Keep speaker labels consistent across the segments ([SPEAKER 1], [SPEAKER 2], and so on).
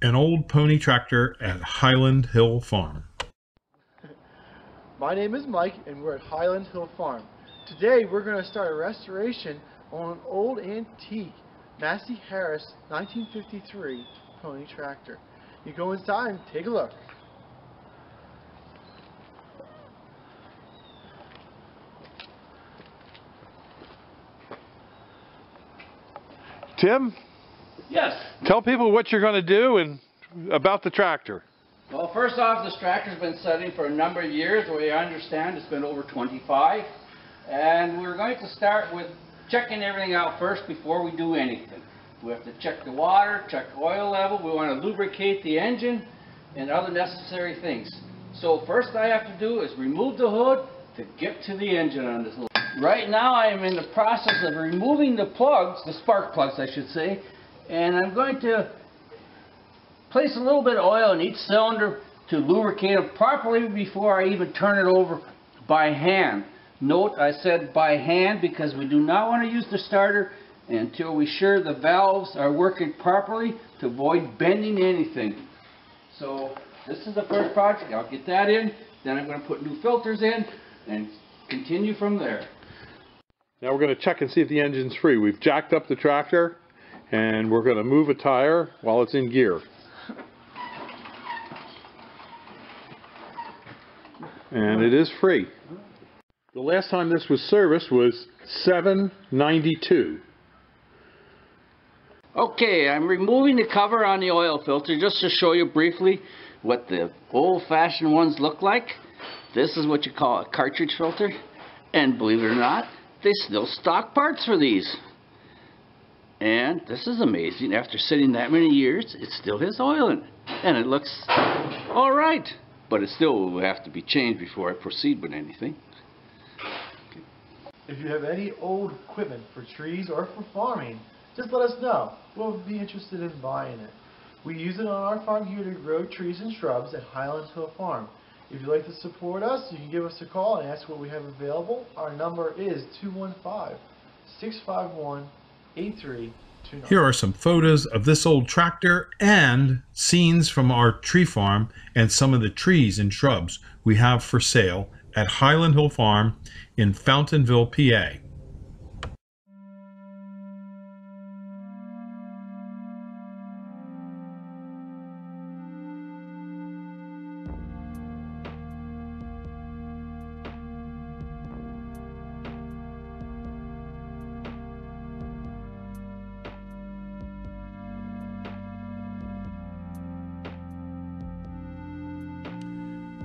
[SPEAKER 1] an old pony tractor at Highland Hill Farm.
[SPEAKER 2] My name is Mike and we're at Highland Hill Farm. Today we're going to start a restoration on an old antique Massey Harris 1953 pony tractor. You go inside and take a look.
[SPEAKER 3] Tim,
[SPEAKER 4] Yes.
[SPEAKER 3] tell people what you're going to do and about the tractor.
[SPEAKER 4] Well, first off, this tractor's been setting for a number of years. The way I understand, it's been over 25. And we're going to start with checking everything out first before we do anything. We have to check the water, check oil level. We want to lubricate the engine and other necessary things. So first I have to do is remove the hood to get to the engine on this. little- Right now I am in the process of removing the plugs, the spark plugs I should say, and I'm going to place a little bit of oil in each cylinder to lubricate it properly before I even turn it over by hand. Note I said by hand because we do not want to use the starter until we're sure the valves are working properly to avoid bending anything. So this is the first project. I'll get that in. Then I'm going to put new filters in and continue from there.
[SPEAKER 3] Now we're going to check and see if the engine's free. We've jacked up the tractor and we're going to move a tire while it's in gear. And it is free. The last time this was serviced was 792.
[SPEAKER 4] Okay, I'm removing the cover on the oil filter just to show you briefly what the old-fashioned ones look like. This is what you call a cartridge filter. And believe it or not, they still stock parts for these. And this is amazing. After sitting that many years, it still has oil in it. And it looks all right. But it still will have to be changed before I proceed with anything.
[SPEAKER 2] If you have any old equipment for trees or for farming, just let us know. We'll be interested in buying it. We use it on our farm here to grow trees and shrubs at Highland Hill Farm. If you'd like to support us, you can give us a call and ask what we have available. Our number is 215-651-8329.
[SPEAKER 1] Here are some photos of this old tractor and scenes from our tree farm and some of the trees and shrubs we have for sale at Highland Hill Farm in Fountainville, PA.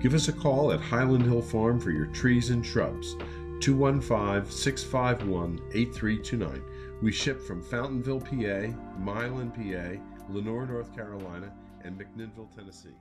[SPEAKER 1] Give us a call at Highland Hill Farm for your trees and shrubs. 215 651 8329. We ship from Fountainville, PA, Milan, PA, Lenoir, North Carolina, and McMinnville, Tennessee.